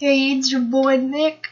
E aí, it's your boy Nick.